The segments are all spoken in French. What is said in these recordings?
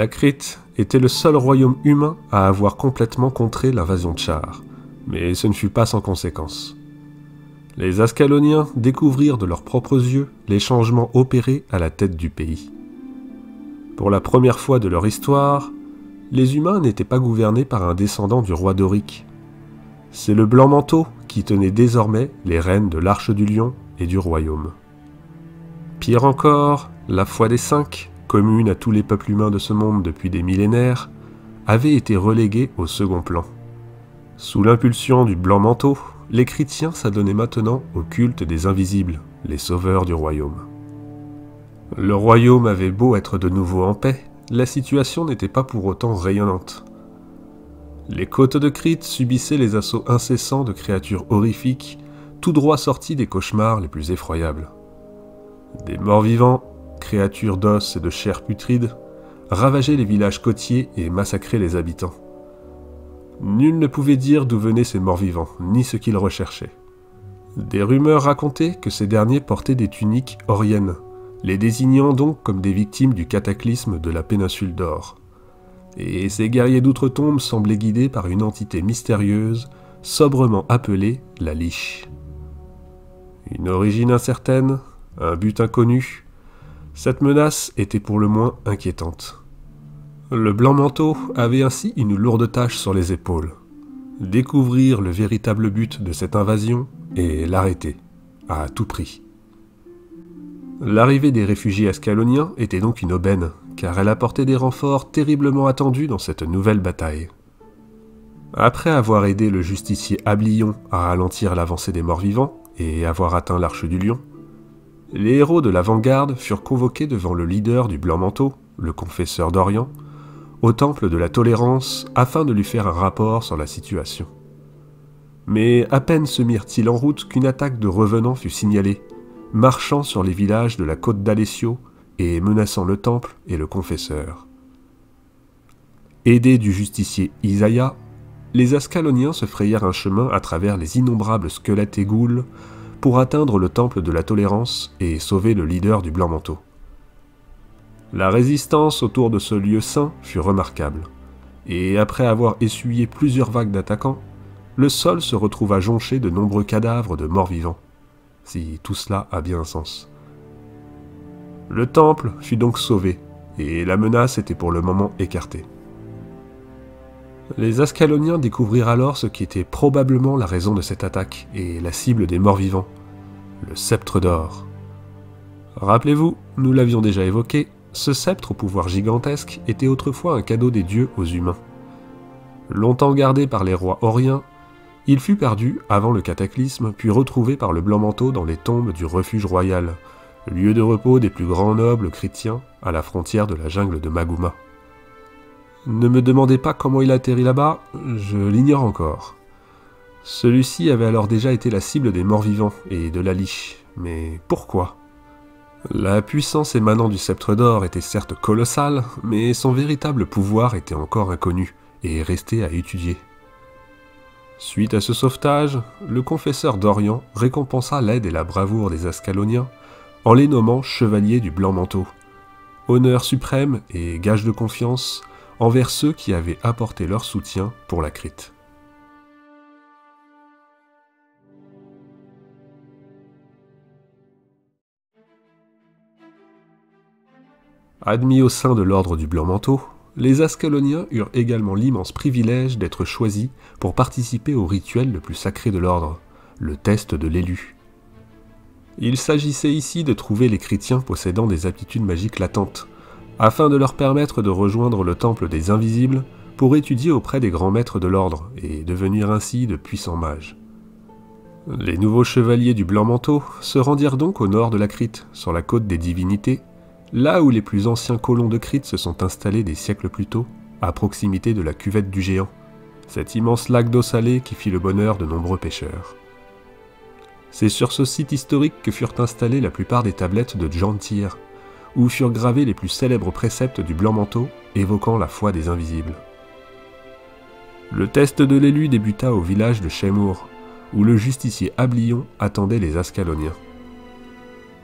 La Crite était le seul royaume humain à avoir complètement contré l'invasion de Char, mais ce ne fut pas sans conséquence. Les Ascaloniens découvrirent de leurs propres yeux les changements opérés à la tête du pays. Pour la première fois de leur histoire, les humains n'étaient pas gouvernés par un descendant du roi dorique. C'est le blanc manteau qui tenait désormais les rênes de l'Arche du Lion et du royaume. Pire encore, la foi des cinq, commune à tous les peuples humains de ce monde depuis des millénaires, avait été reléguée au second plan. Sous l'impulsion du blanc manteau, les chrétiens s'adonnaient maintenant au culte des invisibles, les sauveurs du royaume. Le royaume avait beau être de nouveau en paix, la situation n'était pas pour autant rayonnante. Les côtes de Crite subissaient les assauts incessants de créatures horrifiques, tout droit sorties des cauchemars les plus effroyables. Des morts-vivants, créatures d'os et de chair putride, ravageaient les villages côtiers et massacraient les habitants. Nul ne pouvait dire d'où venaient ces morts-vivants, ni ce qu'ils recherchaient. Des rumeurs racontaient que ces derniers portaient des tuniques oriennes, les désignant donc comme des victimes du cataclysme de la péninsule d'Or. Et ces guerriers d'outre-tombe semblaient guidés par une entité mystérieuse, sobrement appelée la Liche. Une origine incertaine, un but inconnu, cette menace était pour le moins inquiétante. Le blanc manteau avait ainsi une lourde tâche sur les épaules. Découvrir le véritable but de cette invasion et l'arrêter, à tout prix. L'arrivée des réfugiés ascaloniens était donc une aubaine, car elle apportait des renforts terriblement attendus dans cette nouvelle bataille. Après avoir aidé le justicier Ablion à ralentir l'avancée des morts-vivants et avoir atteint l'Arche du Lion, les héros de l'avant-garde furent convoqués devant le leader du Blanc Manteau, le confesseur d'Orient, au temple de la tolérance afin de lui faire un rapport sur la situation. Mais à peine se mirent-ils en route qu'une attaque de revenants fut signalée, marchant sur les villages de la côte d'Alessio et menaçant le temple et le confesseur. Aidés du justicier Isaïa, les Ascaloniens se frayèrent un chemin à travers les innombrables squelettes et goules pour atteindre le temple de la tolérance et sauver le leader du blanc manteau. La résistance autour de ce lieu saint fut remarquable, et après avoir essuyé plusieurs vagues d'attaquants, le sol se retrouva jonché de nombreux cadavres de morts vivants si tout cela a bien un sens. Le temple fut donc sauvé, et la menace était pour le moment écartée. Les Ascaloniens découvrirent alors ce qui était probablement la raison de cette attaque et la cible des morts-vivants, le sceptre d'or. Rappelez-vous, nous l'avions déjà évoqué, ce sceptre au pouvoir gigantesque était autrefois un cadeau des dieux aux humains. Longtemps gardé par les rois oriens, il fut perdu avant le cataclysme, puis retrouvé par le blanc manteau dans les tombes du refuge royal, lieu de repos des plus grands nobles chrétiens à la frontière de la jungle de Maguma. Ne me demandez pas comment il atterrit là-bas, je l'ignore encore. Celui-ci avait alors déjà été la cible des morts-vivants et de la liche, mais pourquoi? La puissance émanant du sceptre d'or était certes colossale, mais son véritable pouvoir était encore inconnu et restait à étudier. Suite à ce sauvetage, le confesseur d'Orient récompensa l'aide et la bravoure des Ascaloniens en les nommant chevaliers du blanc manteau, honneur suprême et gage de confiance envers ceux qui avaient apporté leur soutien pour la Crite. Admis au sein de l'ordre du blanc manteau, les Ascaloniens eurent également l'immense privilège d'être choisis pour participer au rituel le plus sacré de l'ordre, le test de l'élu. Il s'agissait ici de trouver les chrétiens possédant des aptitudes magiques latentes, afin de leur permettre de rejoindre le temple des invisibles pour étudier auprès des grands maîtres de l'ordre et devenir ainsi de puissants mages. Les nouveaux chevaliers du blanc manteau se rendirent donc au nord de la Crite, sur la côte des divinités, là où les plus anciens colons de Crite se sont installés des siècles plus tôt, à proximité de la cuvette du géant, cet immense lac d'eau salée qui fit le bonheur de nombreux pêcheurs. C'est sur ce site historique que furent installées la plupart des tablettes de John Tyr, où furent gravés les plus célèbres préceptes du blanc manteau évoquant la foi des invisibles. Le test de l'élu débuta au village de Shemour, où le justicier Ablion attendait les Ascaloniens.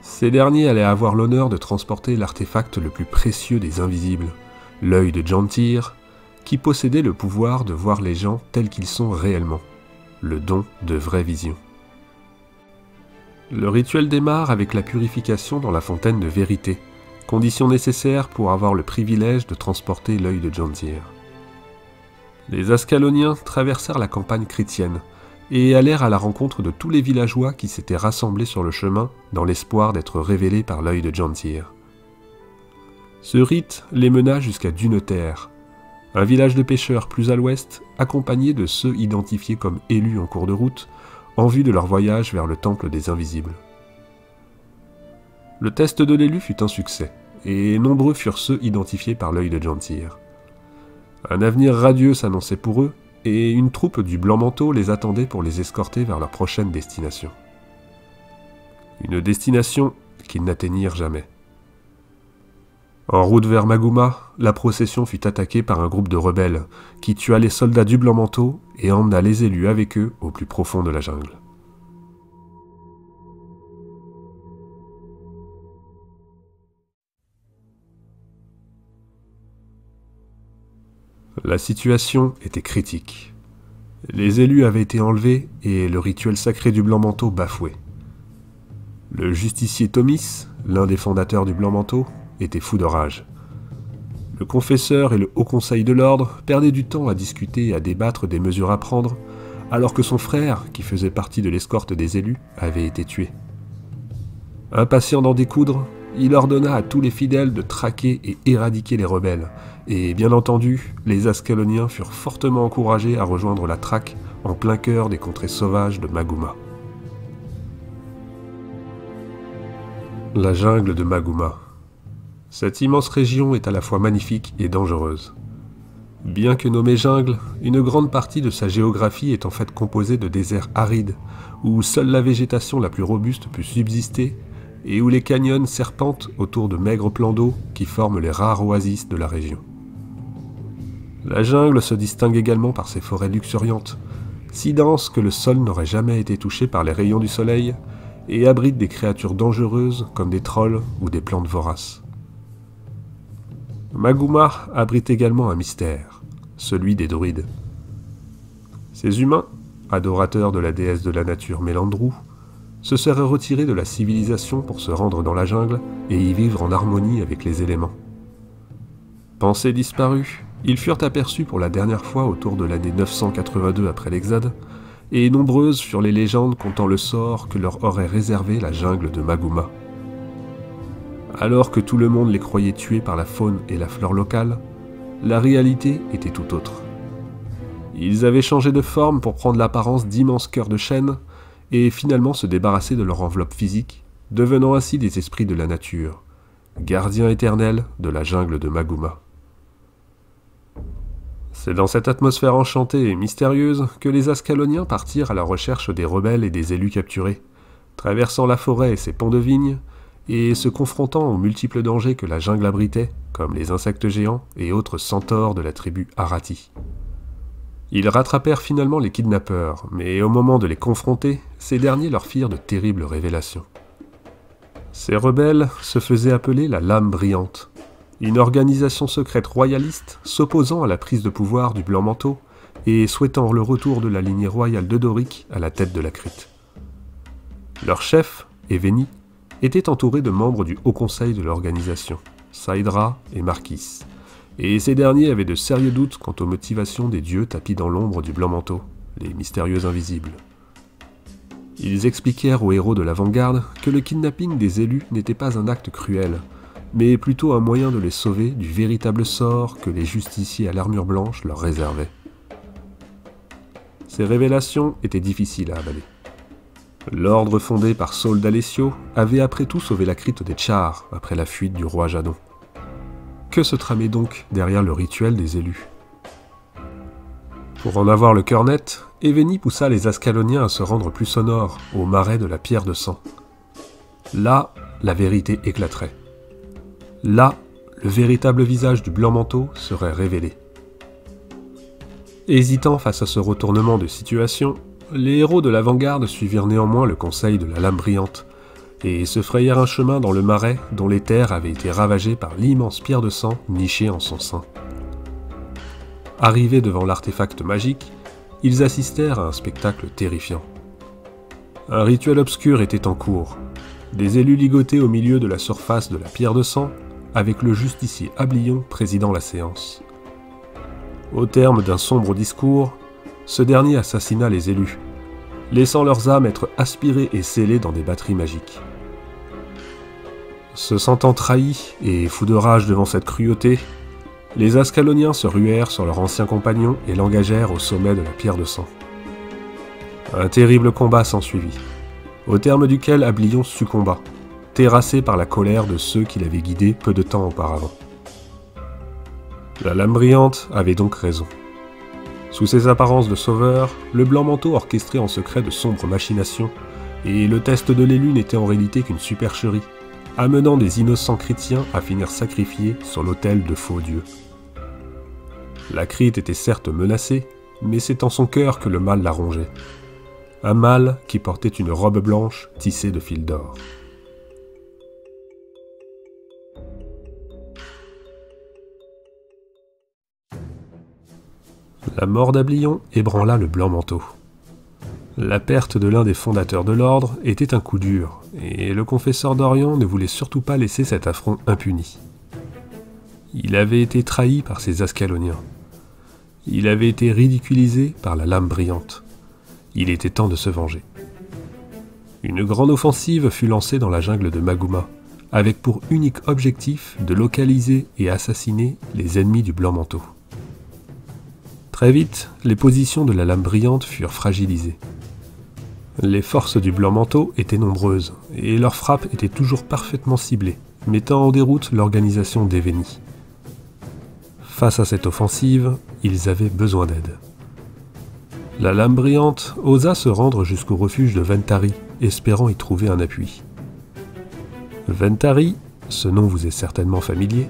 Ces derniers allaient avoir l'honneur de transporter l'artefact le plus précieux des invisibles, l'œil de Jantir, qui possédait le pouvoir de voir les gens tels qu'ils sont réellement, le don de vraie vision. Le rituel démarre avec la purification dans la fontaine de vérité, condition nécessaire pour avoir le privilège de transporter l'œil de Jantir. Les Ascaloniens traversèrent la campagne chrétienne et allèrent à la rencontre de tous les villageois qui s'étaient rassemblés sur le chemin dans l'espoir d'être révélés par l'œil de Jantir. Ce rite les mena jusqu'à Duneter, un village de pêcheurs plus à l'ouest, accompagné de ceux identifiés comme élus en cours de route, en vue de leur voyage vers le temple des invisibles. Le test de l'élu fut un succès, et nombreux furent ceux identifiés par l'œil de Jantir. Un avenir radieux s'annonçait pour eux, et une troupe du blanc manteau les attendait pour les escorter vers leur prochaine destination. Une destination qu'ils n'atteignirent jamais. En route vers Maguma, la procession fut attaquée par un groupe de rebelles qui tua les soldats du blanc manteau et emmena les élus avec eux au plus profond de la jungle. La situation était critique. Les élus avaient été enlevés et le rituel sacré du blanc manteau bafoué. Le justicier Thomis, l'un des fondateurs du blanc manteau, était fou de rage. Le confesseur et le haut conseil de l'ordre perdaient du temps à discuter et à débattre des mesures à prendre, alors que son frère, qui faisait partie de l'escorte des élus, avait été tué. Impatient d'en découdre, il ordonna à tous les fidèles de traquer et éradiquer les rebelles, et bien entendu, les Ascaloniens furent fortement encouragés à rejoindre la traque en plein cœur des contrées sauvages de Maguma. La jungle de Maguma. Cette immense région est à la fois magnifique et dangereuse. Bien que nommée jungle, une grande partie de sa géographie est en fait composée de déserts arides, où seule la végétation la plus robuste peut subsister et où les canyons serpentent autour de maigres plans d'eau qui forment les rares oasis de la région. La jungle se distingue également par ses forêts luxuriantes, si denses que le sol n'aurait jamais été touché par les rayons du soleil, et abrite des créatures dangereuses comme des trolls ou des plantes voraces. Maguma abrite également un mystère, celui des druides. Ces humains, adorateurs de la déesse de la nature Mélandrou, se seraient retirés de la civilisation pour se rendre dans la jungle et y vivre en harmonie avec les éléments. Pensés disparus, ils furent aperçus pour la dernière fois autour de l'année 982 après l'Exode, et nombreuses furent les légendes comptant le sort que leur aurait réservé la jungle de Maguma. Alors que tout le monde les croyait tués par la faune et la flore locale, la réalité était tout autre. Ils avaient changé de forme pour prendre l'apparence d'immenses cœurs de chêne et finalement se débarrasser de leur enveloppe physique, devenant ainsi des esprits de la nature, gardiens éternels de la jungle de Maguma. C'est dans cette atmosphère enchantée et mystérieuse que les Ascaloniens partirent à la recherche des rebelles et des élus capturés, traversant la forêt et ses ponts de vignes, et se confrontant aux multiples dangers que la jungle abritait, comme les insectes géants et autres centaures de la tribu Arati. Ils rattrapèrent finalement les kidnappeurs, mais au moment de les confronter, ces derniers leur firent de terribles révélations. Ces rebelles se faisaient appeler la Lame Brillante, une organisation secrète royaliste s'opposant à la prise de pouvoir du Blanc Manteau et souhaitant le retour de la lignée royale de Doric à la tête de la Crite. Leur chef, Eveni, était entouré de membres du Haut Conseil de l'organisation, Saïdra et Marquis, et ces derniers avaient de sérieux doutes quant aux motivations des dieux tapis dans l'ombre du blanc manteau, les mystérieux invisibles. Ils expliquèrent aux héros de l'avant-garde que le kidnapping des élus n'était pas un acte cruel, mais plutôt un moyen de les sauver du véritable sort que les justiciers à l'armure blanche leur réservaient. Ces révélations étaient difficiles à avaler. L'ordre fondé par Saul d'Alessio avait après tout sauvé la crypte des Tchars après la fuite du roi Jadon. Que se tramait donc derrière le rituel des élus? Pour en avoir le cœur net, Eveni poussa les Ascaloniens à se rendre plus sonores, au marais de la pierre de sang. Là, la vérité éclaterait. Là, le véritable visage du blanc manteau serait révélé. Hésitant face à ce retournement de situation, les héros de l'avant-garde suivirent néanmoins le conseil de la lame brillante, et se frayèrent un chemin dans le marais dont les terres avaient été ravagées par l'immense pierre de sang nichée en son sein. Arrivés devant l'artefact magique, ils assistèrent à un spectacle terrifiant. Un rituel obscur était en cours. Des élus ligotés au milieu de la surface de la pierre de sang, avec le justicier Ablion présidant la séance. Au terme d'un sombre discours, ce dernier assassina les élus, laissant leurs âmes être aspirées et scellées dans des batteries magiques. Se sentant trahis et fous de rage devant cette cruauté, les Ascaloniens se ruèrent sur leur ancien compagnon et l'engagèrent au sommet de la pierre de sang. Un terrible combat s'ensuivit, au terme duquel Ablion succomba, terrassé par la colère de ceux qui l'avaient guidé peu de temps auparavant. La lame brillante avait donc raison. Sous ses apparences de sauveur, le blanc manteau orchestrait en secret de sombres machinations, et le test de l'élu n'était en réalité qu'une supercherie, amenant des innocents chrétiens à finir sacrifiés sur l'autel de faux dieux. La Crite était certes menacée, mais c'est en son cœur que le mal la rongeait. Un mal qui portait une robe blanche tissée de fils d'or. La mort d'Ablion ébranla le blanc manteau. La perte de l'un des fondateurs de l'ordre était un coup dur, et le confesseur d'Orient ne voulait surtout pas laisser cet affront impuni. Il avait été trahi par ses Ascaloniens. Il avait été ridiculisé par la lame brillante. Il était temps de se venger. Une grande offensive fut lancée dans la jungle de Maguma, avec pour unique objectif de localiser et assassiner les ennemis du blanc manteau. Très vite, les positions de la lame brillante furent fragilisées. Les forces du blanc manteau étaient nombreuses, et leurs frappes étaient toujours parfaitement ciblées, mettant en déroute l'organisation d'Eveni. Face à cette offensive, ils avaient besoin d'aide. La lame brillante osa se rendre jusqu'au refuge de Ventari, espérant y trouver un appui. Ventari, ce nom vous est certainement familier,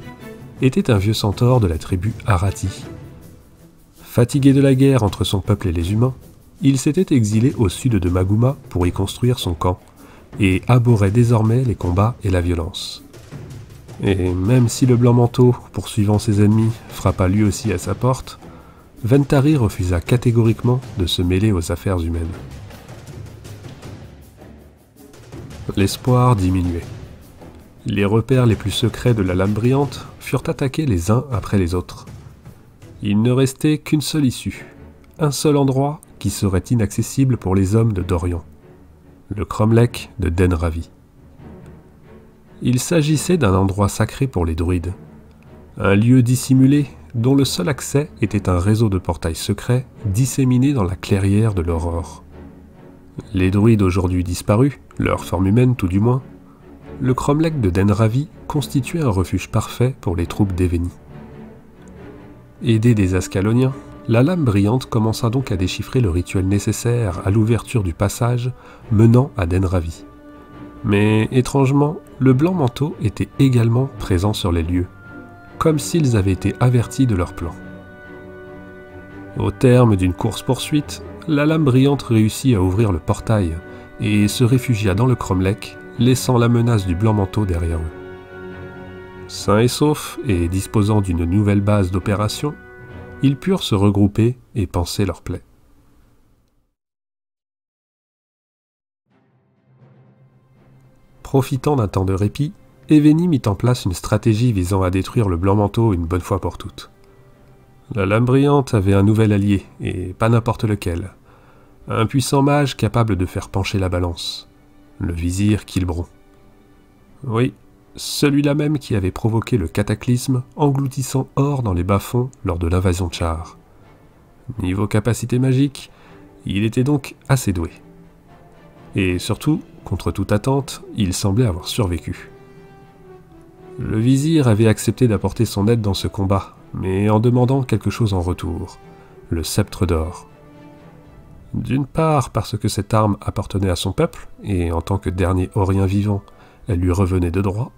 était un vieux centaure de la tribu Arati, Fatigué de la guerre entre son peuple et les humains, il s'était exilé au sud de Maguma pour y construire son camp, et abhorrait désormais les combats et la violence. Et même si le blanc manteau, poursuivant ses ennemis, frappa lui aussi à sa porte, Ventari refusa catégoriquement de se mêler aux affaires humaines. L'espoir diminuait. Les repères les plus secrets de la lame brillante furent attaqués les uns après les autres. Il ne restait qu'une seule issue, un seul endroit qui serait inaccessible pour les hommes de Dorian, le cromlech de Denravi. Il s'agissait d'un endroit sacré pour les druides, un lieu dissimulé dont le seul accès était un réseau de portails secrets disséminés dans la clairière de l'aurore. Les druides aujourd'hui disparus, leur forme humaine tout du moins, le cromlech de Denravi constituait un refuge parfait pour les troupes d'Eveni. Aidé des Ascaloniens, la lame brillante commença donc à déchiffrer le rituel nécessaire à l'ouverture du passage menant à Denravi. Mais étrangement, le blanc manteau était également présent sur les lieux, comme s'ils avaient été avertis de leur plan. Au terme d'une course-poursuite, la lame brillante réussit à ouvrir le portail et se réfugia dans le cromlech, laissant la menace du blanc manteau derrière eux. Sains et saufs et disposant d'une nouvelle base d'opération, ils purent se regrouper et penser leur plaies. Profitant d'un temps de répit, Eveni mit en place une stratégie visant à détruire le blanc manteau une bonne fois pour toutes. La lame brillante avait un nouvel allié, et pas n'importe lequel. Un puissant mage capable de faire pencher la balance. Le vizir Kilbron. Oui, celui-là même qui avait provoqué le cataclysme engloutissant Or dans les bas-fonds lors de l'invasion de Char. Niveau capacité magique, il était donc assez doué. Et surtout, contre toute attente, il semblait avoir survécu. Le vizir avait accepté d'apporter son aide dans ce combat, mais en demandant quelque chose en retour, le sceptre d'or. D'une part parce que cette arme appartenait à son peuple, et en tant que dernier Orien vivant, elle lui revenait de droit,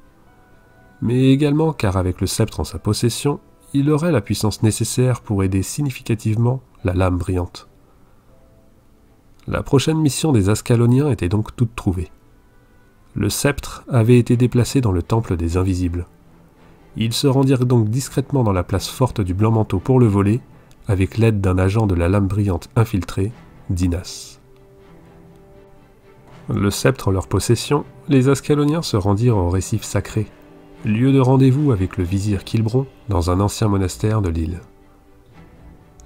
mais également car avec le sceptre en sa possession, il aurait la puissance nécessaire pour aider significativement la lame brillante. La prochaine mission des Ascaloniens était donc toute trouvée. Le sceptre avait été déplacé dans le temple des invisibles. Ils se rendirent donc discrètement dans la place forte du blanc manteau pour le voler, avec l'aide d'un agent de la lame brillante infiltré, Dinas. Le sceptre en leur possession, les Ascaloniens se rendirent au récif sacré, lieu de rendez-vous avec le vizir Kilbron dans un ancien monastère de l'île.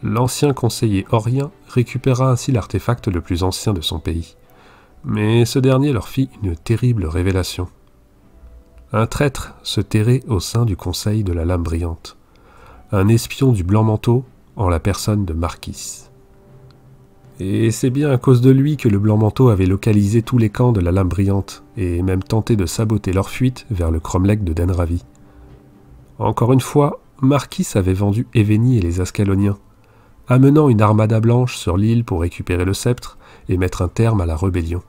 L'ancien conseiller orien récupéra ainsi l'artefact le plus ancien de son pays. Mais ce dernier leur fit une terrible révélation. Un traître se terrait au sein du conseil de la lame brillante. Un espion du blanc manteau en la personne de Marquis. Et c'est bien à cause de lui que le blanc manteau avait localisé tous les camps de la lame brillante et même tenté de saboter leur fuite vers le cromlech de Denravi. Encore une fois, Marquis avait vendu Eveni et les Ascaloniens, amenant une armada blanche sur l'île pour récupérer le sceptre et mettre un terme à la rébellion.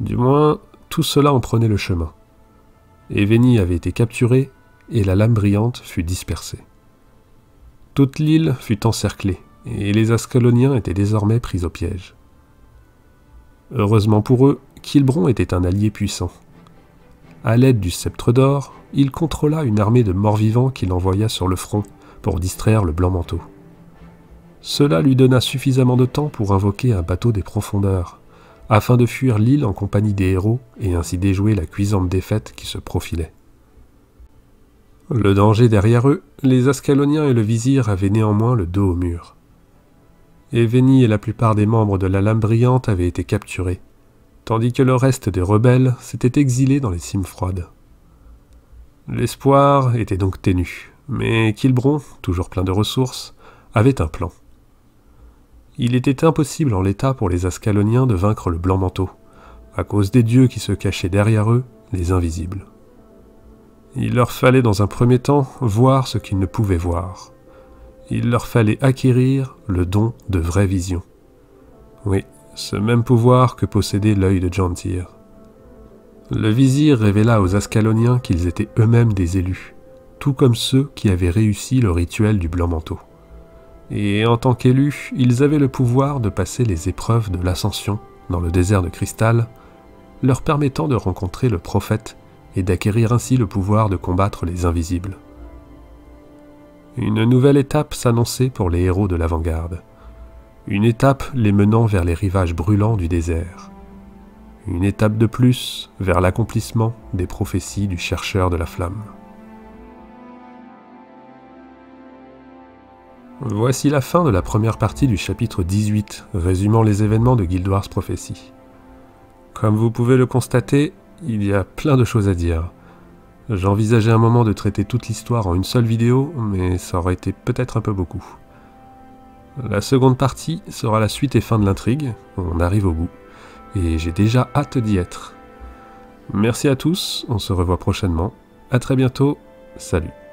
Du moins, tout cela en prenait le chemin. Eveni avait été capturé et la lame brillante fut dispersée. Toute l'île fut encerclée, et les Ascaloniens étaient désormais pris au piège. Heureusement pour eux, Kilbron était un allié puissant. À l'aide du sceptre d'or, il contrôla une armée de morts-vivants qu'il envoya sur le front pour distraire le blanc manteau. Cela lui donna suffisamment de temps pour invoquer un bateau des profondeurs, afin de fuir l'île en compagnie des héros et ainsi déjouer la cuisante défaite qui se profilait. Le danger derrière eux, les Ascaloniens et le vizir avaient néanmoins le dos au mur. Eveni et la plupart des membres de la lame brillante avaient été capturés, tandis que le reste des rebelles s'était exilé dans les cimes froides. L'espoir était donc ténu, mais Kilbron, toujours plein de ressources, avait un plan. Il était impossible en l'état pour les Ascaloniens de vaincre le blanc manteau, à cause des dieux qui se cachaient derrière eux, les invisibles. Il leur fallait dans un premier temps voir ce qu'ils ne pouvaient voir. Il leur fallait acquérir le don de vraie vision. Oui, ce même pouvoir que possédait l'œil de Jantir. Le vizir révéla aux Ascaloniens qu'ils étaient eux-mêmes des élus, tout comme ceux qui avaient réussi le rituel du blanc manteau. Et en tant qu'élus, ils avaient le pouvoir de passer les épreuves de l'ascension dans le désert de cristal, leur permettant de rencontrer le prophète et d'acquérir ainsi le pouvoir de combattre les invisibles. Une nouvelle étape s'annonçait pour les héros de l'avant-garde. Une étape les menant vers les rivages brûlants du désert. Une étape de plus vers l'accomplissement des prophéties du chercheur de la flamme. Voici la fin de la première partie du chapitre 18, résumant les événements de Guild Wars Prophecy. Comme vous pouvez le constater, il y a plein de choses à dire. J'envisageais un moment de traiter toute l'histoire en une seule vidéo, mais ça aurait été peut-être un peu beaucoup. La seconde partie sera la suite et fin de l'intrigue, on arrive au bout, et j'ai déjà hâte d'y être. Merci à tous, on se revoit prochainement. A très bientôt, salut.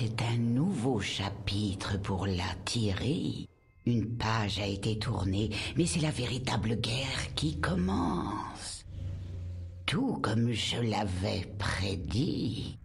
C'est un nouveau chapitre pour la tirer. Une page a été tournée, mais c'est la véritable guerre qui commence. Tout comme je l'avais prédit.